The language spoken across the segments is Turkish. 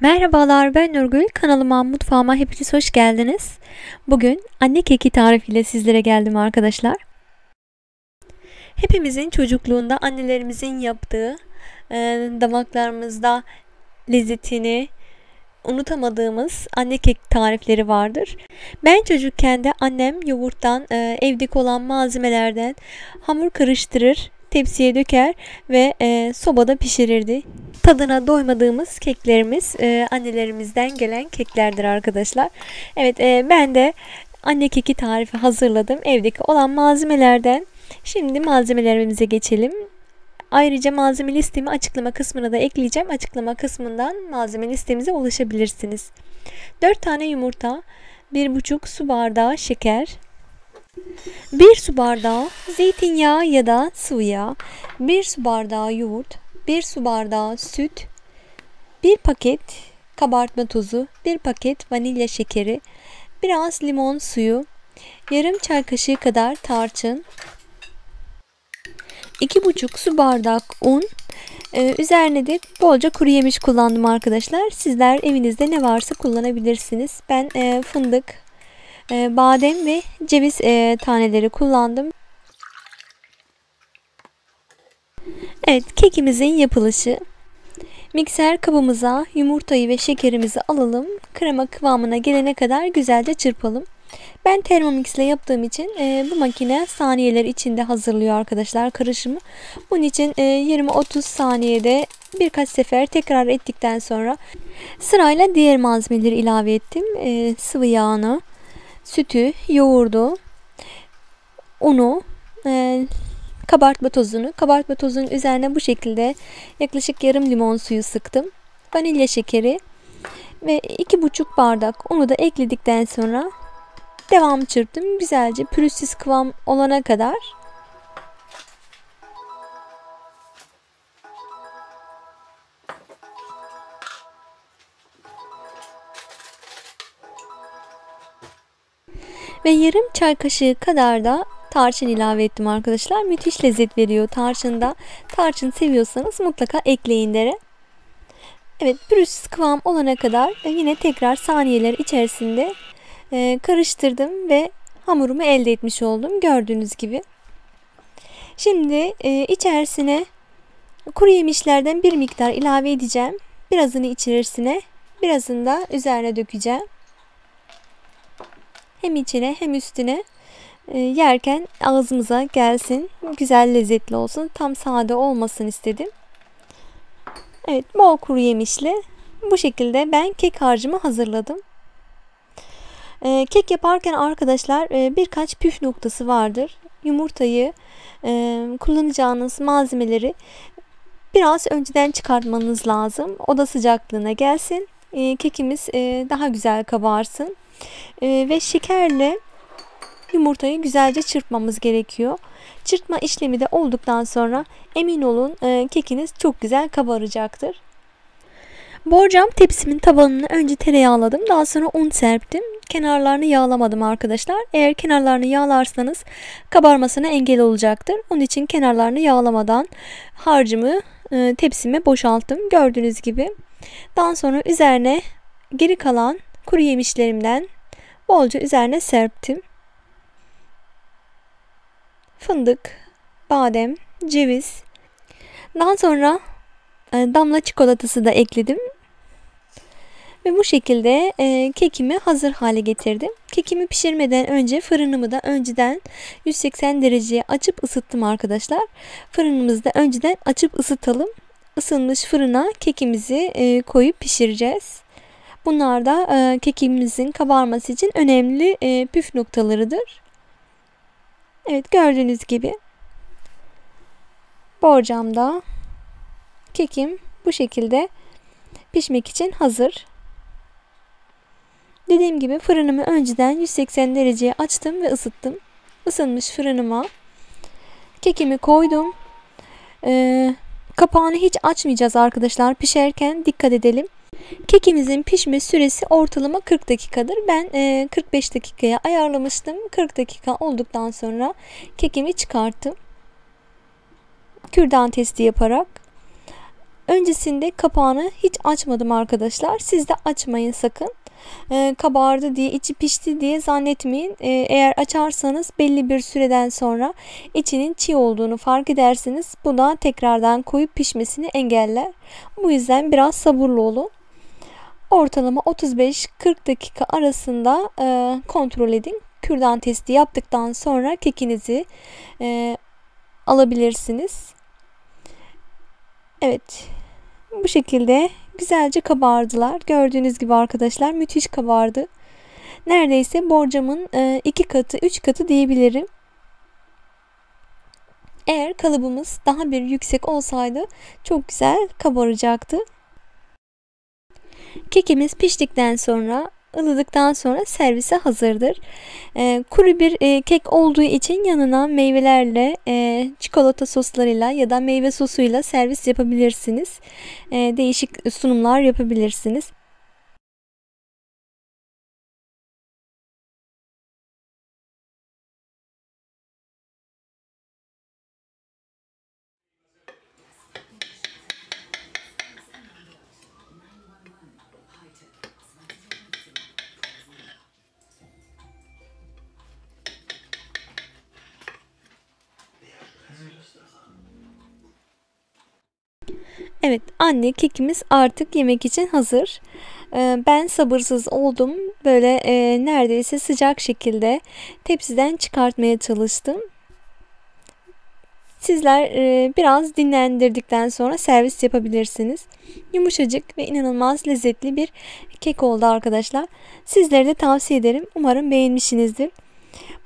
Merhabalar ben Nurgül. Kanalıma mutfağıma hepiniz hoş geldiniz. Bugün anne keki tarifiyle sizlere geldim arkadaşlar. Hepimizin çocukluğunda annelerimizin yaptığı e, damaklarımızda lezzetini unutamadığımız anne kek tarifleri vardır. Ben çocukken de annem yoğurttan, e, evdeki olan malzemelerden hamur karıştırır, tepsiye döker ve e, sobada pişirirdi. Tadına doymadığımız keklerimiz e, annelerimizden gelen keklerdir arkadaşlar. Evet e, ben de anne keki tarifi hazırladım. Evdeki olan malzemelerden. Şimdi malzemelerimize geçelim. Ayrıca malzeme listemi açıklama kısmına da ekleyeceğim. Açıklama kısmından malzeme listemize ulaşabilirsiniz. 4 tane yumurta, 1,5 su bardağı şeker, 1 su bardağı zeytinyağı ya da sıvı yağ, 1 su bardağı yoğurt, 1 su bardağı süt, 1 paket kabartma tozu, 1 paket vanilya şekeri, biraz limon suyu, yarım çay kaşığı kadar tarçın, 2,5 su bardak un, ee, üzerine de bolca kuru yemiş kullandım arkadaşlar. Sizler evinizde ne varsa kullanabilirsiniz. Ben e, fındık, e, badem ve ceviz e, taneleri kullandım. Evet kekimizin yapılışı. Mikser kabımıza yumurtayı ve şekerimizi alalım. Krema kıvamına gelene kadar güzelce çırpalım. Ben Thermomix ile yaptığım için e, bu makine saniyeler içinde hazırlıyor arkadaşlar karışımı. Bunun için e, 20-30 saniyede birkaç sefer tekrar ettikten sonra sırayla diğer malzemeleri ilave ettim. E, sıvı yağını, sütü, yoğurdu, unu, e, kabartma tozunu. Kabartma tozunun üzerine bu şekilde yaklaşık yarım limon suyu sıktım. Vanilya şekeri ve 2,5 bardak unu da ekledikten sonra devam çırptım. Güzelce pürüzsüz kıvam olana kadar. Ve yarım çay kaşığı kadar da tarçın ilave ettim arkadaşlar. Müthiş lezzet veriyor tarçında. Tarçın seviyorsanız mutlaka ekleyin derim. Evet pürüzsüz kıvam olana kadar yine tekrar saniyeler içerisinde e, karıştırdım ve hamurumu elde etmiş oldum. Gördüğünüz gibi. Şimdi e, içerisine kuru yemişlerden bir miktar ilave edeceğim. Birazını içerisine birazını da üzerine dökeceğim. Hem içine hem üstüne e, yerken ağzımıza gelsin. Güzel lezzetli olsun. Tam sade olmasın istedim. Evet bol kuru yemişli. Bu şekilde ben kek harcımı hazırladım. E, kek yaparken arkadaşlar e, birkaç püf noktası vardır. Yumurtayı, e, kullanacağınız malzemeleri biraz önceden çıkartmanız lazım. Oda sıcaklığına gelsin. E, kekimiz e, daha güzel kabarsın. E, ve şekerle yumurtayı güzelce çırpmamız gerekiyor. Çırpma işlemi de olduktan sonra emin olun e, kekiniz çok güzel kabaracaktır. Borcam tepsimin tabanını önce tereyağladım. Daha sonra un serptim. Kenarlarını yağlamadım arkadaşlar. Eğer kenarlarını yağlarsanız kabarmasına engel olacaktır. Onun için kenarlarını yağlamadan harcımı e, tepsime boşalttım. Gördüğünüz gibi. Daha sonra üzerine geri kalan kuru yemişlerimden bolca üzerine serptim. Fındık, badem, ceviz. Daha sonra e, damla çikolatası da ekledim. Ve bu şekilde e, kekimi hazır hale getirdim. Kekimi pişirmeden önce fırınımı da önceden 180 dereceye açıp ısıttım arkadaşlar. Fırınımızı da önceden açıp ısıtalım. Isınmış fırına kekimizi e, koyup pişireceğiz. Bunlar da e, kekimizin kabarması için önemli e, püf noktalarıdır. Evet gördüğünüz gibi borcamda kekim bu şekilde pişmek için hazır. Dediğim gibi fırınımı önceden 180 dereceye açtım ve ısıttım. Isınmış fırınıma kekimi koydum. Ee, kapağını hiç açmayacağız arkadaşlar. Pişerken dikkat edelim. Kekimizin pişme süresi ortalama 40 dakikadır. Ben e, 45 dakikaya ayarlamıştım. 40 dakika olduktan sonra kekimi çıkarttım. Kürdan testi yaparak. Öncesinde kapağını hiç açmadım arkadaşlar. Siz de açmayın sakın. Ee, kabardı diye içi pişti diye zannetmeyin. Ee, eğer açarsanız belli bir süreden sonra içinin çiğ olduğunu fark edersiniz. Bu da tekrardan koyup pişmesini engeller. Bu yüzden biraz sabırlı olun. Ortalama 35-40 dakika arasında e, kontrol edin. Kürdan testi yaptıktan sonra kekinizi e, alabilirsiniz. Evet. Bu şekilde güzelce kabardılar. Gördüğünüz gibi arkadaşlar müthiş kabardı. Neredeyse borcamın e, iki katı, üç katı diyebilirim. Eğer kalıbımız daha bir yüksek olsaydı çok güzel kabaracaktı. Kekimiz piştikten sonra ılıdıktan sonra servise hazırdır. E, kuru bir e, kek olduğu için yanına meyvelerle, e, çikolata soslarıyla ya da meyve sosuyla servis yapabilirsiniz. E, değişik sunumlar yapabilirsiniz. Evet anne kekimiz artık yemek için hazır. Ee, ben sabırsız oldum. Böyle e, neredeyse sıcak şekilde tepsiden çıkartmaya çalıştım. Sizler e, biraz dinlendirdikten sonra servis yapabilirsiniz. Yumuşacık ve inanılmaz lezzetli bir kek oldu arkadaşlar. Sizlere de tavsiye ederim. Umarım beğenmişsinizdir.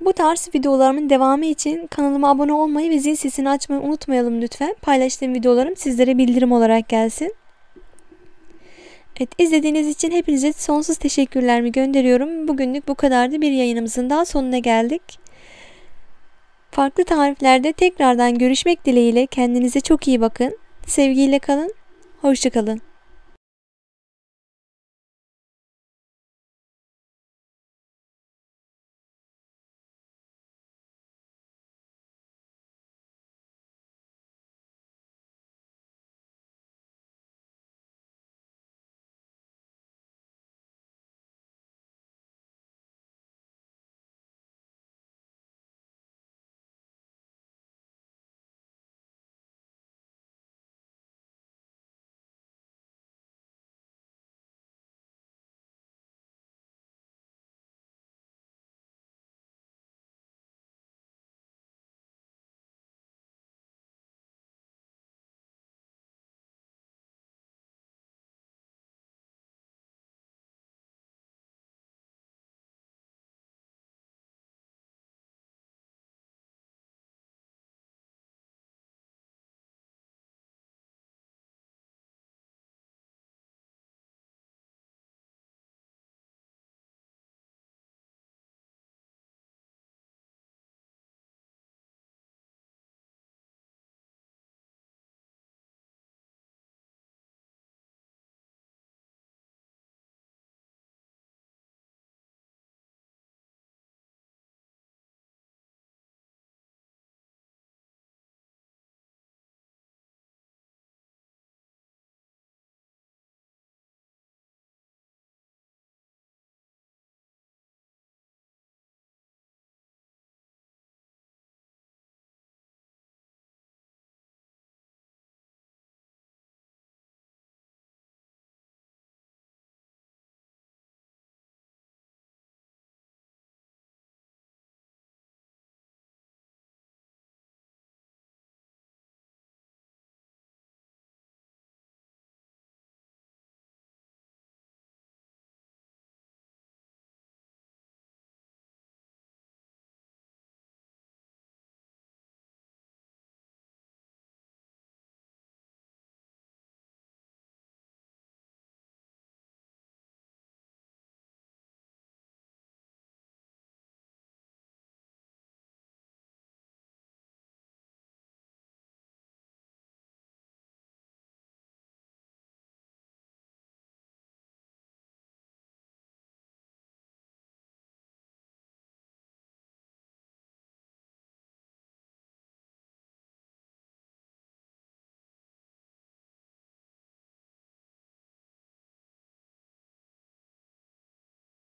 Bu tarz videolarımın devamı için kanalıma abone olmayı ve zil sesini açmayı unutmayalım lütfen. Paylaştığım videolarım sizlere bildirim olarak gelsin. Evet izlediğiniz için hepinize sonsuz teşekkürlerimi gönderiyorum. Bugünlük bu kadardı. Bir yayınımızın daha sonuna geldik. Farklı tariflerde tekrardan görüşmek dileğiyle kendinize çok iyi bakın. Sevgiyle kalın. Hoşçakalın.